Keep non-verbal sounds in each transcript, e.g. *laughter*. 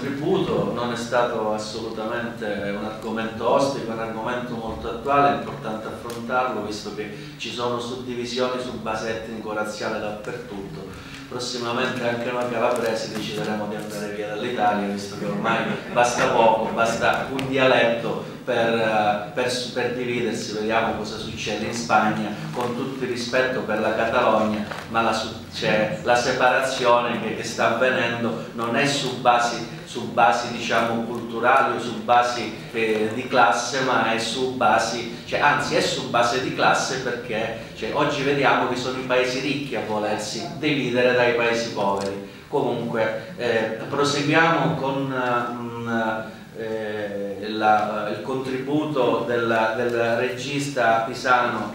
contributo, non è stato assolutamente un argomento ostico, è un argomento molto attuale, è importante affrontarlo visto che ci sono suddivisioni su base etnico-razziale dappertutto. Prossimamente anche noi calabresi decideremo di andare via dall'Italia visto che ormai basta poco, basta un dialetto per, eh, per, per, dividersi, vediamo cosa succede in Spagna, con tutto il rispetto per la Catalogna, ma la, cioè, la separazione che, che, sta avvenendo non è su basi, su basi diciamo, culturali o su basi eh, di classe, ma è su basi, cioè, anzi è su base di classe perché cioè, oggi vediamo che sono i paesi ricchi a volersi dividere dai paesi poveri. Comunque, eh, proseguiamo con... Um, eh, la, il contributo della, del regista pisano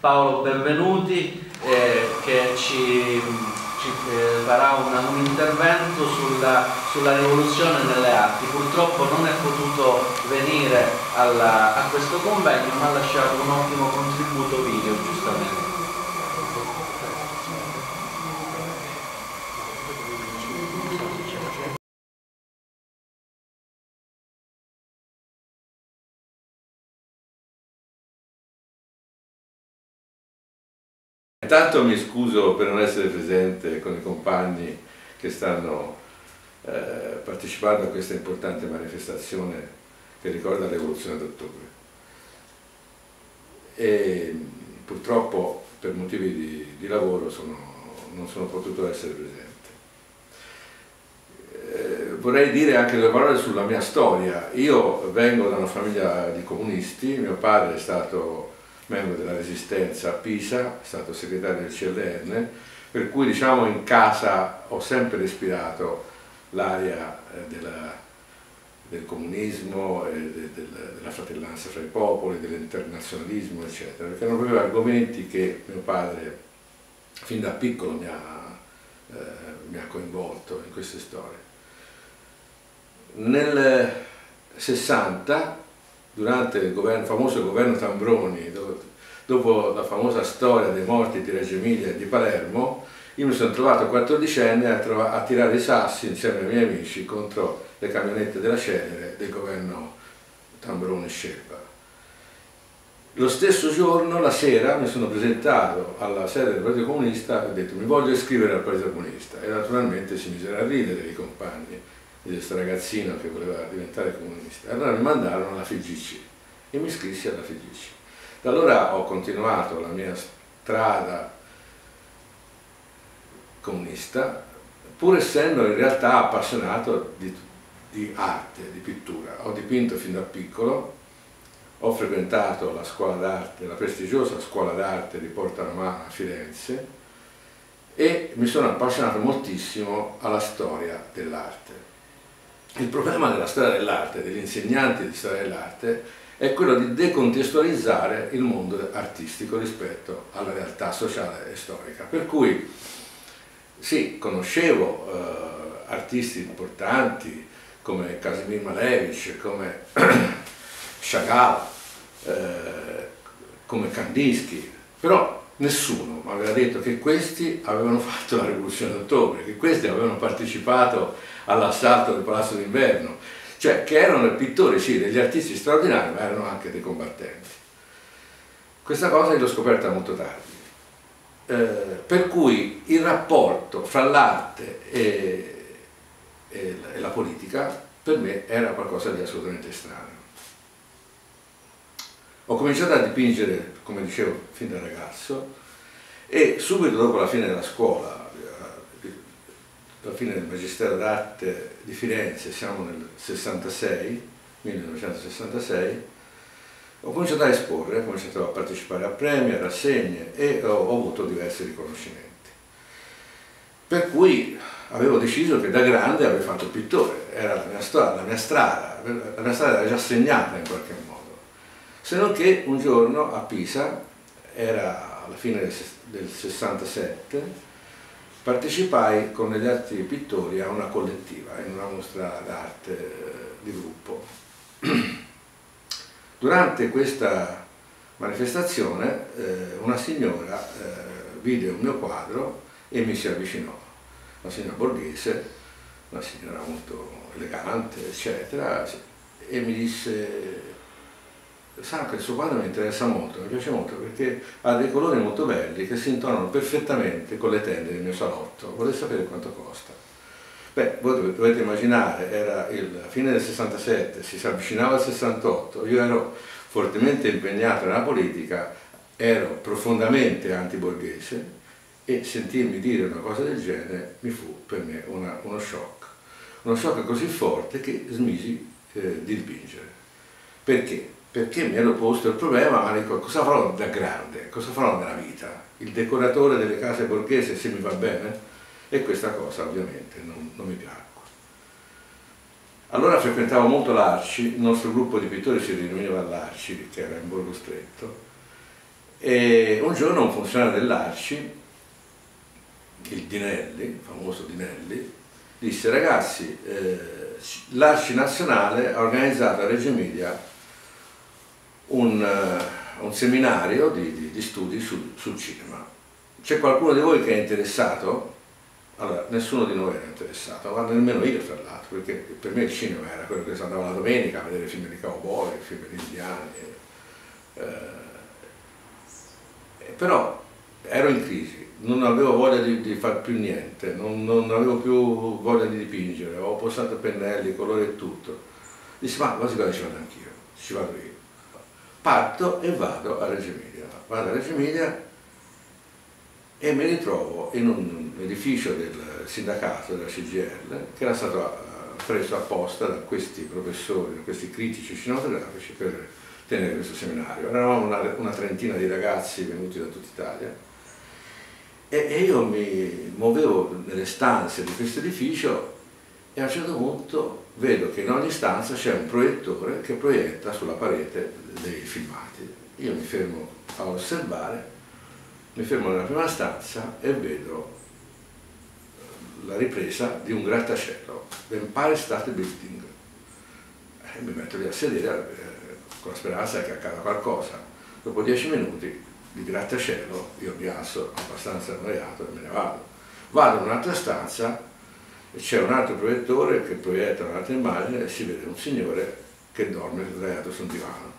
Paolo Benvenuti eh, che ci, ci eh, farà una, un intervento sulla, sulla, rivoluzione nelle arti. Purtroppo non è potuto venire alla, a questo convegno ma ha lasciato un ottimo contributo video giustamente. Intanto mi scuso per non essere presente con i compagni che stanno eh, partecipando a questa importante manifestazione che ricorda la rivoluzione d'ottobre. E purtroppo per motivi di, di lavoro sono, non sono potuto essere presente. Eh, vorrei dire anche due parole sulla mia storia. Io vengo da una famiglia di comunisti, mio padre è stato membro della Resistenza a Pisa, è stato segretario del CLN, per cui diciamo in casa ho sempre respirato l'aria eh, del comunismo, de, della fratellanza fra i popoli, dell'internazionalismo, eccetera, perché erano proprio argomenti che mio padre fin da piccolo mi ha, eh, mi ha coinvolto in queste storie. Nel 60 durante il, governo, il famoso governo Tambroni, dove, dopo la famosa storia dei morti di Reggio Emilia e di Palermo, io mi sono trovato 14enne a, a, tirare i sassi insieme ai miei amici contro le camionette della Celere del governo Tambroni-Scelba. Lo stesso giorno, la sera, mi sono presentato alla sede del Partito Comunista e ho detto mi voglio iscrivere al Partito Comunista e naturalmente si misero a ridere i compagni di questo ragazzino che voleva diventare comunista. Allora mi mandarono alla FIGC e mi iscrissi alla FIGC. Da allora ho continuato la mia strada comunista, pur essendo in realtà appassionato di, di arte, di pittura. Ho dipinto fin da piccolo, ho frequentato la scuola d'arte, la prestigiosa scuola d'arte di Porta Romana a Firenze e mi sono appassionato moltissimo alla storia dell'arte. Il problema della storia dell'arte, degli insegnanti di storia dell'arte, è quello di decontestualizzare il mondo artistico rispetto alla realtà sociale e storica. Per cui sì, conoscevo eh, artisti importanti come Casimir Malevich, come *clears throat* Chagall, eh, come Kandinsky, però nessuno mi aveva detto che questi avevano fatto la rivoluzione d'ottobre, che questi avevano partecipato all'assalto del Palazzo d'Inverno, cioè che erano pittori, sì, degli artisti straordinari, ma erano anche dei combattenti. Questa cosa l'ho scoperta molto tardi. Eh, per cui il rapporto fra l'arte e, e, e la politica per me era qualcosa di assolutamente strano. Ho cominciato a dipingere, come dicevo, fin da ragazzo e subito dopo la fine della scuola, eh, la fine del Magistero d'Arte di Firenze, siamo nel 66, 1966, ho cominciato a esporre, ho cominciato a partecipare a premi, a rassegne e ho, ho avuto diversi riconoscimenti. Per cui avevo deciso che da grande avrei fatto pittore, era la mia storia, la mia strada, la mia strada era già segnata in qualche modo. Se non che un giorno a Pisa, era alla fine del 67, partecipai con gli altri pittori a una collettiva, in una mostra d'arte di gruppo. *clears throat* Durante questa manifestazione eh, una signora eh, vide un mio quadro e mi si avvicinò, una signora borghese, una signora molto elegante, eccetera, e mi disse sa che il suo quadro mi interessa molto, mi piace molto perché ha dei colori molto belli che si intonano perfettamente con le tende del mio salotto, vorrei sapere quanto costa. Beh, voi dovete immaginare, era il fine del 67, si avvicinava al 68, io ero fortemente impegnato nella politica, ero profondamente antiborghese e sentirmi dire una cosa del genere mi fu per me una, uno shock. Uno shock così forte che smisi eh, di dipingere. Perché? Perché mi ero posto il problema, ma dico, cosa farò da grande? Cosa farò nella vita? Il decoratore delle case borghese se mi va bene? E questa cosa ovviamente non, non mi piacque. Allora frequentavo molto l'Arci, il nostro gruppo di pittori si riuniva all'Arci, che era in Borgo Stretto, e un giorno un funzionario dell'Arci, il Dinelli, il famoso Dinelli, disse ragazzi, eh, l'Arci Nazionale ha organizzato a Reggio Emilia un, uh, un seminario di, di, di studi sul, sul cinema. C'è qualcuno di voi che è interessato? Allora, nessuno di noi era interessato, ma nemmeno io tra l'altro, perché per me il cinema era quello che si andava la domenica a vedere film di cowboy, film di indiani. Eh, però ero in crisi, non avevo voglia di, di fare più niente, non, non, avevo più voglia di dipingere, ho posato pennelli, colori e tutto. Dissi, ma quasi quasi ci vado anch'io, ci vado io. Parto e vado a Reggio Emilia. Vado a Reggio Emilia e mi ritrovo in un edificio del sindacato della CGL che era stato eh, preso apposta da questi professori, da questi critici cinematografici per tenere questo seminario. Eravamo una, una trentina di ragazzi venuti da tutta Italia e, e io mi muovevo nelle stanze di questo edificio e a un certo punto vedo che in ogni stanza c'è un proiettore che proietta sulla parete dei filmati. Io mi fermo a osservare mi fermo nella prima stanza e vedo eh, la ripresa di un grattacielo, l'Empire State Building. E mi metto lì a sedere eh, con la speranza che accada qualcosa. Dopo dieci minuti di grattacielo io mi alzo abbastanza annoiato e me ne vado. Vado in un'altra stanza c'è un altro proiettore che proietta un'altra immagine e si vede un signore che dorme sdraiato su un divano.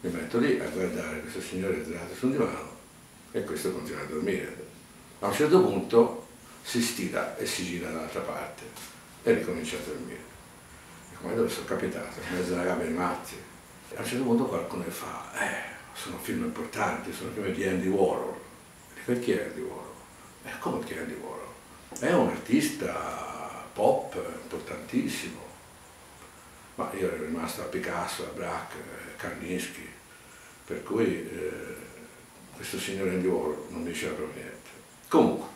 Mi metto lì a guardare questo signore sdraiato su un divano e questo continua a dormire. A un certo punto si stira e si gira dall'altra parte e ricomincia a dormire. E come dove sono capitato, in mezzo alla gabbia dei matti. E a un certo punto qualcuno mi fa, eh, sono film importanti, sono film di Andy Warhol. E dico, chi è Andy Warhol? E eh, come chi è Andy Warhol? È un artista pop importantissimo. Ma io ero rimasto a Picasso, a Braque, a Kandinsky, per cui eh, questo signore Warhol non diceva proprio niente. Comunque,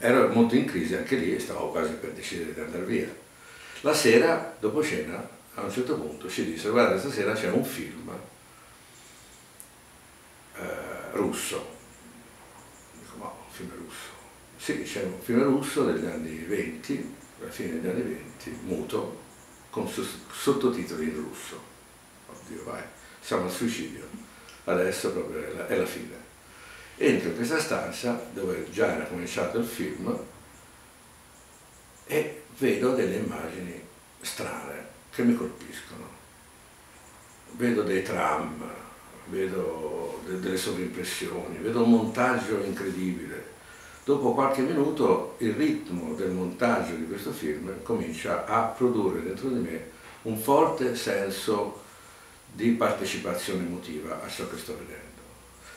ero molto in crisi anche lì e stavo quasi per decidere di andare via. La sera, dopo cena, a un certo punto ci disse guarda stasera c'è un film eh, russo. Dico ma un film russo? Sì, c'è un film russo degli anni 20, alla fine degli anni 20, muto, con sottotitoli in russo. Oddio vai, siamo al suicidio adesso proprio è la, è la fine. Entro in questa stanza dove già era cominciato il film e vedo delle immagini strane che mi colpiscono. Vedo dei tram, vedo de delle sovrimpressioni, vedo un montaggio incredibile. Dopo qualche minuto il ritmo del montaggio di questo film comincia a produrre dentro di me un forte senso di partecipazione emotiva a ciò che sto vedendo.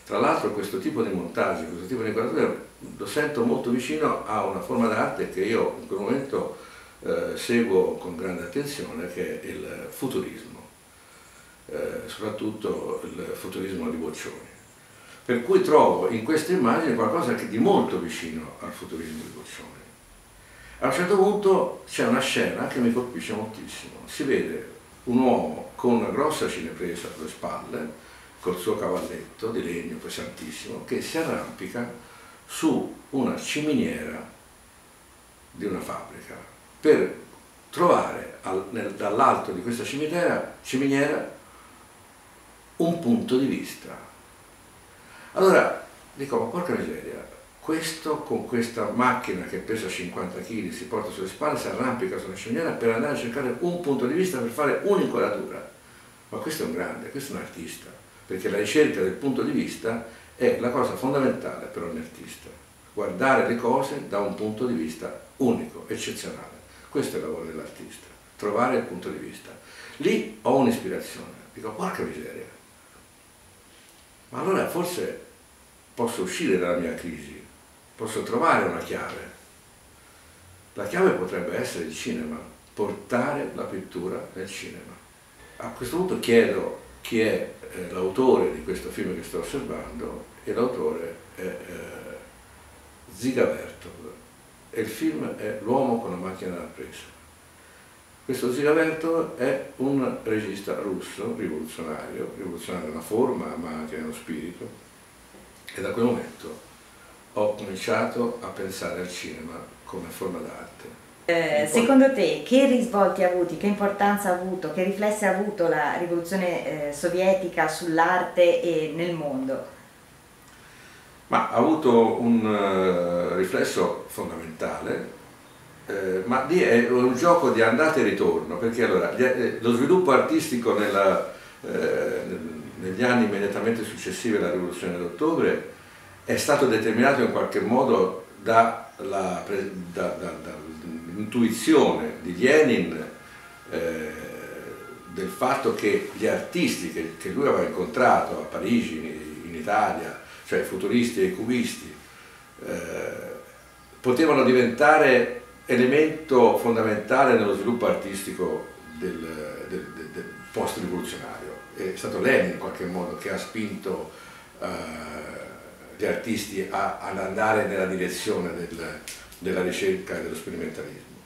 Tra l'altro questo tipo di montaggio, questo tipo di inquadratura lo sento molto vicino a una forma d'arte che io in quel momento eh, seguo con grande attenzione, che è il futurismo, eh, soprattutto il futurismo di Boccioni. Per cui trovo in queste immagini qualcosa di molto vicino al futurismo di Boccioni. A un certo punto c'è una scena che mi colpisce moltissimo, si vede un uomo con una grossa cinepresa alle spalle, col suo cavalletto di legno pesantissimo, che si arrampica su una ciminiera di una fabbrica per trovare dall'alto di questa ciminiera, ciminiera un punto di vista. Allora dico, ma porca miseria, questo con questa macchina che pesa 50 kg si porta sulle spalle, si arrampica su una scegliera per andare a cercare un punto di vista per fare un'inquadratura. Ma questo è un grande, questo è un artista, perché la ricerca del punto di vista è la cosa fondamentale per ogni artista, guardare le cose da un punto di vista unico, eccezionale. Questo è il lavoro dell'artista, trovare il punto di vista. Lì ho un'ispirazione, dico porca miseria, ma allora forse posso uscire dalla mia crisi, posso trovare una chiave. La chiave potrebbe essere il cinema, portare la pittura nel cinema. A questo punto chiedo chi è eh, l'autore di questo film che sto osservando e l'autore è eh, Ziga Vertov e il film è L'uomo con la macchina da presa. Questo Ziga Vertov è un regista russo, rivoluzionario, rivoluzionario nella forma ma anche nello spirito e da quel momento ho cominciato a pensare al cinema come forma d'arte. Eh, secondo te che risvolti ha avuto, che importanza ha avuto, che riflessi ha avuto la rivoluzione eh, sovietica sull'arte e nel mondo? Ma ha avuto un uh, riflesso fondamentale, eh, ma lì è un gioco di andata e ritorno, perché allora eh, lo sviluppo artistico nella, eh, negli anni immediatamente successivi alla rivoluzione d'ottobre è stato determinato in qualche modo dall'intuizione di Lenin eh, del fatto che gli artisti che, che, lui aveva incontrato a Parigi, in, in Italia, cioè i futuristi e i cubisti, eh, potevano diventare elemento fondamentale nello sviluppo artistico del, del, del, post-rivoluzionario. È stato Lenin in qualche modo che ha spinto eh, gli artisti a, ad andare nella direzione del, della ricerca e dello sperimentalismo.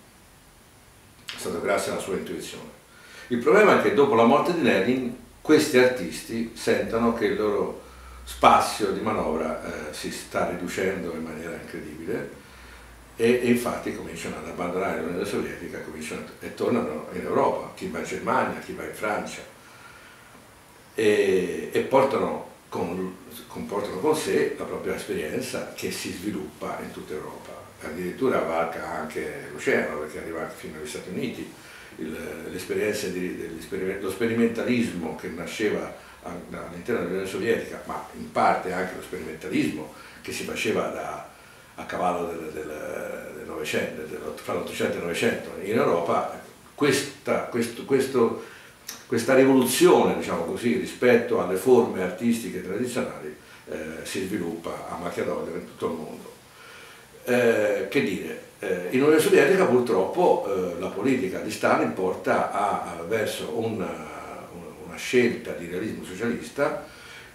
È stato grazie alla sua intuizione. Il problema è che dopo la morte di Lenin questi artisti sentono che il loro spazio di manovra eh, si sta riducendo in maniera incredibile e, e, infatti cominciano ad abbandonare l'Unione Sovietica e tornano in Europa, chi va in Germania, chi va in Francia. E, e portano con, comportano con sé la propria esperienza che si sviluppa in tutta Europa, addirittura varca anche l'oceano perché arriva anche fino agli Stati Uniti, l'esperienza dello sperimentalismo che nasceva all'interno dell'Unione Sovietica, ma in parte anche lo sperimentalismo che si faceva da, a cavallo del, del, del Novecento, fra l'Ottocento e il Novecento in Europa, questa, questo, questo, questa rivoluzione diciamo così, rispetto alle forme artistiche tradizionali eh, si sviluppa a macchia d'olio in tutto il mondo. Eh, che dire, eh, in Unione Sovietica purtroppo eh, la politica di Stalin porta a, a, verso una una scelta di realismo socialista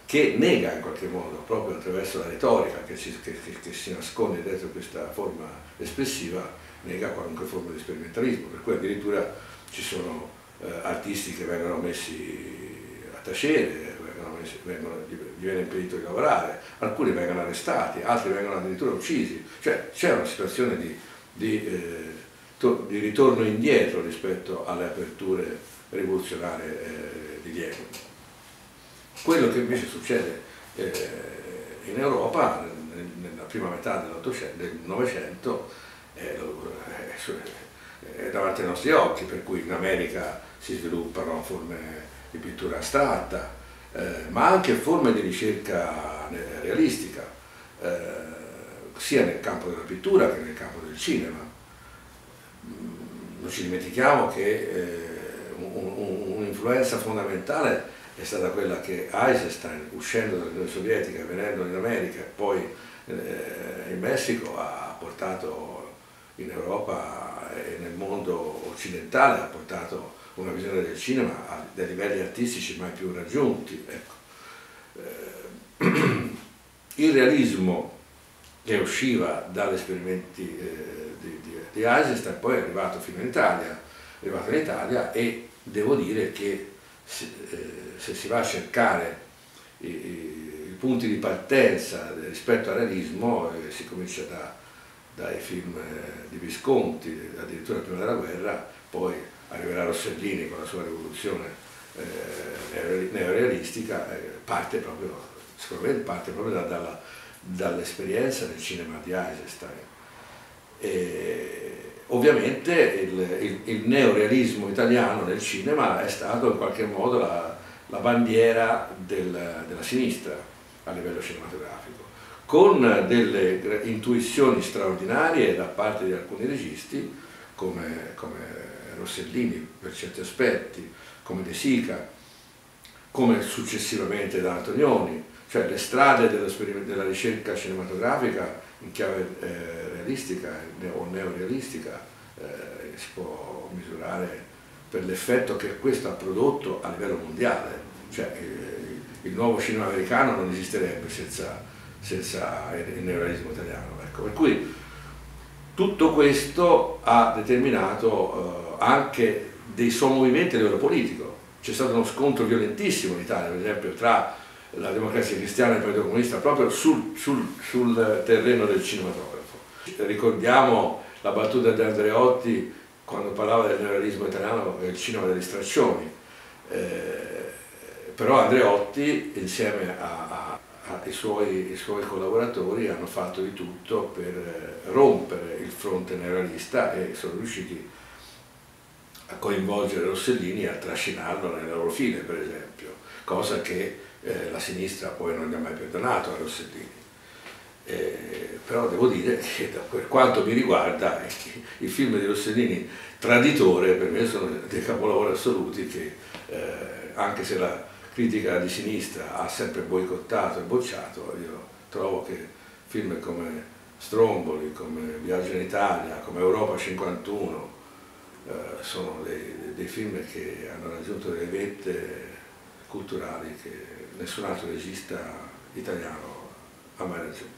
che nega in qualche modo, proprio attraverso la retorica che si, che, che si nasconde dietro questa forma espressiva, nega qualunque forma di sperimentalismo, per cui addirittura ci sono eh, artisti che vengono messi a tacere, vengono messi, vengono, gli viene impedito di lavorare, alcuni vengono arrestati, altri vengono addirittura uccisi, cioè c'è una situazione di, di, eh, to, di, ritorno indietro rispetto alle aperture rivoluzionarie eh, rilievo. Quello che invece succede eh, in Europa nella prima metà del Novecento è, è, davanti ai nostri occhi, per cui in America si sviluppano forme di pittura astratta, eh, ma anche forme di ricerca realistica, eh, sia nel campo della pittura che nel campo del cinema. Non ci dimentichiamo che eh, un'influenza fondamentale è stata quella che Eisenstein, uscendo dall'Unione Sovietica venendo in America e poi eh, in Messico, ha portato in Europa e nel mondo occidentale, ha portato una visione del cinema a dei livelli artistici mai più raggiunti. Ecco. Eh, *clears throat* il realismo che usciva dagli esperimenti eh, di, di, di Eisenstein poi è arrivato fino in Italia, è arrivato in Italia e devo dire che se, eh, se si va a cercare i, i, punti di partenza rispetto al realismo eh, si comincia da, dai film eh, di Visconti, addirittura prima della guerra, poi arriverà Rossellini con la sua rivoluzione eh, neorealistica, eh, parte proprio, secondo me parte proprio da, dalla, dall'esperienza del cinema di Eisenstein. E ovviamente il, il, il, neorealismo italiano nel cinema è stato in qualche modo la, la bandiera del, della sinistra a livello cinematografico, con delle intuizioni straordinarie da parte di alcuni registi come, come Rossellini per certi aspetti, come De Sica, come successivamente da Antonioni, cioè le strade della ricerca cinematografica in chiave eh, realistica o neorealistica eh, si può misurare per l'effetto che questo ha prodotto a livello mondiale, cioè eh, il nuovo cinema americano non esisterebbe senza, senza il neorealismo italiano. Ecco. Per cui tutto questo ha determinato eh, anche dei sommovimenti a livello politico. C'è stato uno scontro violentissimo in Italia, per esempio, tra la democrazia cristiana e il Partito Comunista proprio sul, sul, sul terreno del cinematografo. Ricordiamo la battuta di Andreotti quando parlava del neorealismo italiano e il cinema delle distrazioni. Eh, però Andreotti insieme a, a i suoi, suoi, collaboratori hanno fatto di tutto per eh, rompere il fronte neorealista e sono riusciti a coinvolgere Rossellini e a trascinarlo nelle loro file, per esempio, cosa che eh, la sinistra poi non gli ha mai perdonato a Rossellini. Eh, però devo dire *laughs* che per quanto mi riguarda i film di Rossellini Traditore per me sono dei capolavori assoluti che eh, anche se la critica di sinistra ha sempre boicottato e bocciato, io trovo che film come Stromboli, come Viaggio in Italia, come Europa 51 eh, sono dei, dei, film che hanno raggiunto delle vette culturali che nessun altro regista italiano ha mai raggiunto.